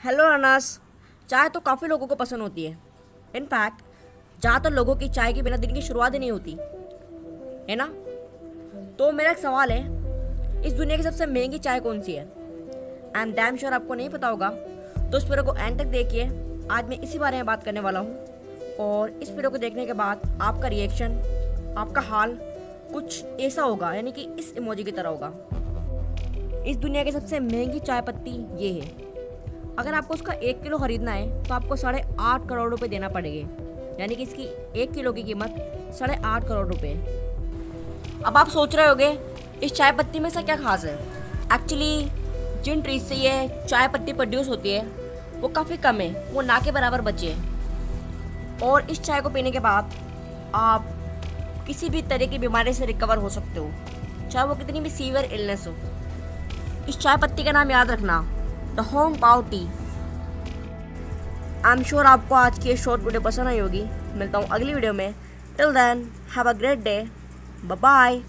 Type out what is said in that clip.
Hello अनास चाय तो काफ़ी लोगों को पसंद होती है। इनफैक्ट ज़्यादातर लोगों की चाय के बिना दिन की शुरुआत ही नहीं होती। है ना? तो मेरा एक सवाल है, इस दुनिया की सबसे महँगी चाय कौन सी है? आई एम डैम श्योर आपको नहीं पता होगा। तो इस वीडियो को एंड तक देखिए। आज मैं इसी बारे में बात करने वाला हूँ। और इस वीडियो को देखने के बाद आपका रिएक्शन आपका हाल कुछ ऐसा होगा, यानी कि इस इमोजी की तरह होगा। इस दुनिया की सबसे महँगी चाय पत्ती ये है। अगर आपको उसका एक किलो खरीदना है तो आपको साढ़े आठ करोड़ रुपए देना पड़ेगा। यानी कि इसकी एक किलो की कीमत साढ़े आठ करोड़ रुपए अब आप सोच रहे होगे, इस चाय पत्ती में से क्या खास है? एक्चुअली जिन ट्रीज से ये चाय पत्ती प्रोड्यूस होती है, वो काफ़ी कम है, वो ना के बराबर बचे हैं। और इस चाय को पीने के बाद आप किसी भी तरह की बीमारी से रिकवर हो सकते हो, चाहे वो कितनी भी सीवियर इलनेस हो। इस चाय पत्ती का नाम याद रखना। द होम पाव टी आई एम श्योर आपको आज की शॉर्ट वीडियो पसंद आई होगी। मिलता हूँ अगली वीडियो में। Till then have a great day bye